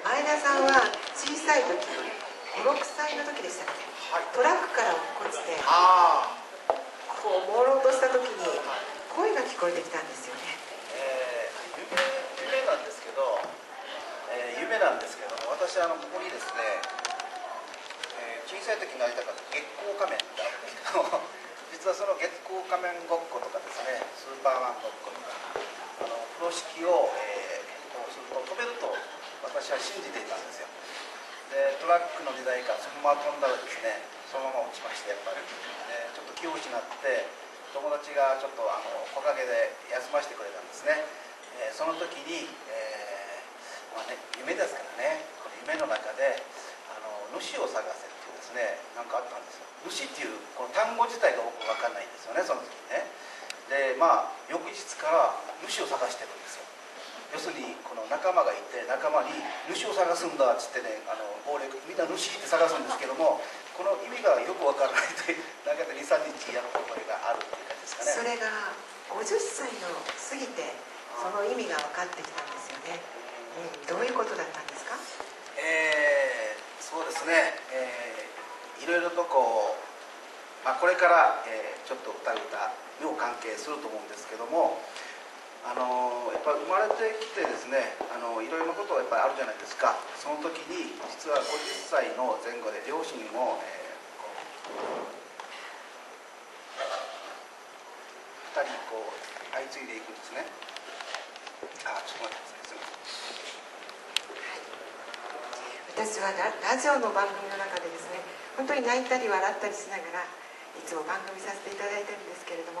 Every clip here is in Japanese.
前田さんは小さい時56歳の時でしたっけ、はい、トラックから落っこちてあこう朦朧とした時に声が聞こえてきたんですよね、えー、夢夢なんですけど、えー、夢なんですけど私あのここにですね、えー、小さい時になりたかった月光仮面ってあるんですけど実はその月光仮面ごっことかですねスーパーマンごっことかあの風呂敷を、えー、こうすると飛べると私は信じていたんですよ。でトラックの時代からそのまま飛んだらですねそのまま落ちましてやっぱり、えちょっと気を失って友達がちょっとあの木陰で休ませてくれたんですね、えその時に、えー、まあね、夢ですからね。この夢の中であの主を探せっていうですね何かあったんですよ。主っていうこの単語自体が僕分かんないんですよねその時にね。でまあ翌日から主を探してるんですよ。要するにこの仲間がいて仲間に主を探すんだっつってねあの亡霊みんな主って探すんですけどもこの意味がよくわからないとなんか23日やる覚えがあるっていう感じですかね。それが50歳の過ぎてその意味が分かってきたんですよね、うん、どういうことだったんですか？えー、そうですね、えー、いろいろとこう、まあ、これから、えー、ちょっと歌う歌にも関係すると思うんですけどもあのやっぱ生まれてきてですねあのいろいろなことがやっぱりあるじゃないですか。その時に実は50歳の前後で両親も、えー、2人こう相次いでいくんですね。あちょっと待ってください。私はラジオの番組の中でですね本当に泣いたり笑ったりしながらいつも番組させていただいてるんですけれども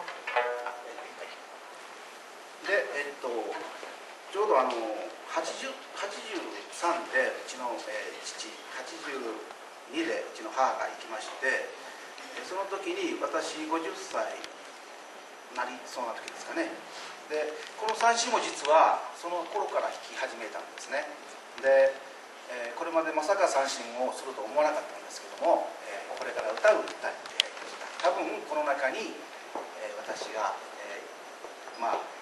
で、えっと、ちょうどあの80 83でうちの、えー、父82でうちの母が行きましてその時に私50歳なりそうな時ですかね。でこの三振も実はその頃から弾き始めたんですね。で、えー、これまでまさか三振をすると思わなかったんですけども、えー、これから歌う歌に多分この中に、えー、私が、えまあ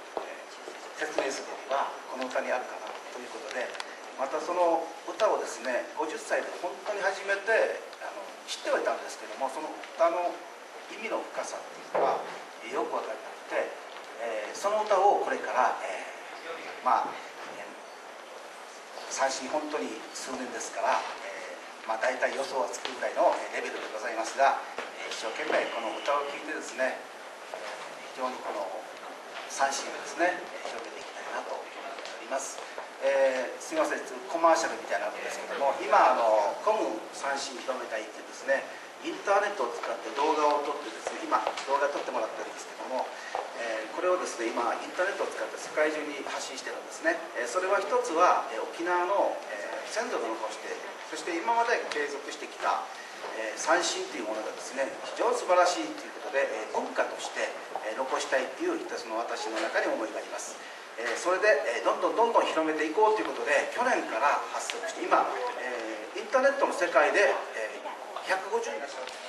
説明するにはこの歌にあるかなということでまたその歌をですね50歳で本当に初めてあの知ってはいたんですけどもその歌の意味の深さっていうのはよく分かりなくて、えー、その歌をこれから、えー、まあ、えー、最新本当に数年ですから、えー、まあ、大体予想はつくぐらいのレベルでございますが、え一生懸命この歌を聴いてですね非常にこの三振をですねきたいなと思っております、えー、すみませんコマーシャルみたいなのですけども今あのコム三振広めたいってですねインターネットを使って動画を撮ってですね今動画撮ってもらってるんですけども、えー、これをですね今インターネットを使って世界中に発信してるんですね、えー、それは一つは、え沖縄の、え先祖が残してそして今まで継続してきたえ、三振というものがですね非常に素晴らしいということで、え、文化として、え、残したいという一つの私の中に思いがあります、えそれで、えどんどんどんどん広めていこうということで去年から発足して今、えインターネットの世界で、え150人いらっしゃる